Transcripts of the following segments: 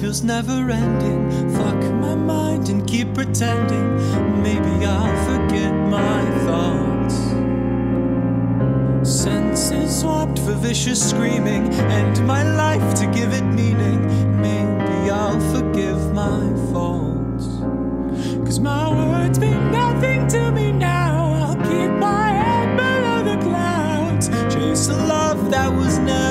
feels never ending. Fuck my mind and keep pretending. Maybe I'll forget my thoughts. Senses swapped for vicious screaming. End my life to give it meaning. Maybe I'll forgive my faults. Cause my words mean nothing to me now. I'll keep my head below the clouds. Chase a love that was never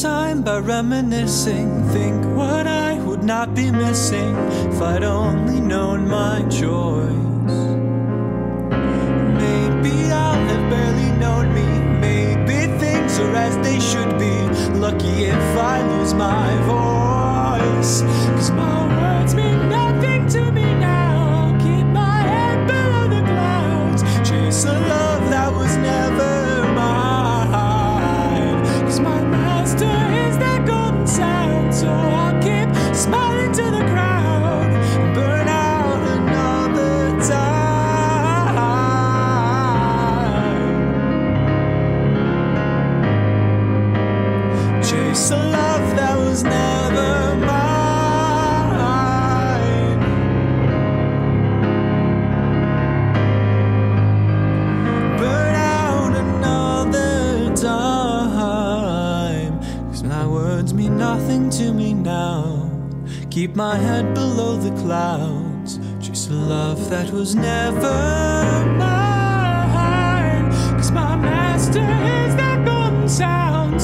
time by reminiscing. Think what I would not be missing if I'd only known my choice. Maybe I'll have barely known me. Maybe things are as they should be. Lucky if I lose my voice. Cause my words mean nothing to me now. Chase a love that was never mine. Burn out another time. Cause my words mean nothing to me now. Keep my head below the clouds. Chase a love that was never mine. Cause my master is that golden sound.